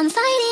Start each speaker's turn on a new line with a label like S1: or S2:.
S1: I'm fighting.